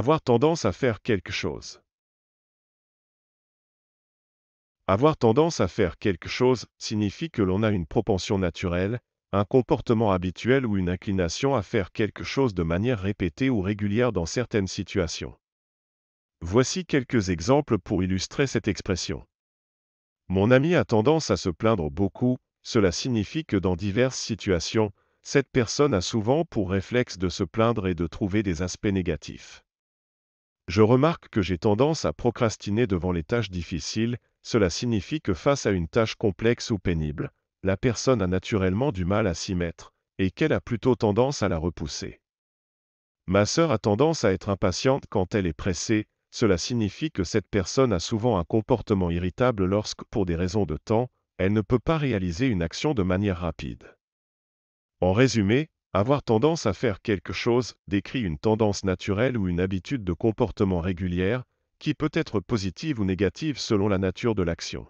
Avoir tendance à faire quelque chose. Avoir tendance à faire quelque chose signifie que l'on a une propension naturelle, un comportement habituel ou une inclination à faire quelque chose de manière répétée ou régulière dans certaines situations. Voici quelques exemples pour illustrer cette expression. Mon ami a tendance à se plaindre beaucoup, cela signifie que dans diverses situations, cette personne a souvent pour réflexe de se plaindre et de trouver des aspects négatifs. Je remarque que j'ai tendance à procrastiner devant les tâches difficiles, cela signifie que face à une tâche complexe ou pénible, la personne a naturellement du mal à s'y mettre, et qu'elle a plutôt tendance à la repousser. Ma sœur a tendance à être impatiente quand elle est pressée, cela signifie que cette personne a souvent un comportement irritable lorsque, pour des raisons de temps, elle ne peut pas réaliser une action de manière rapide. En résumé, avoir tendance à faire quelque chose décrit une tendance naturelle ou une habitude de comportement régulière, qui peut être positive ou négative selon la nature de l'action.